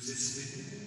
Nous espérons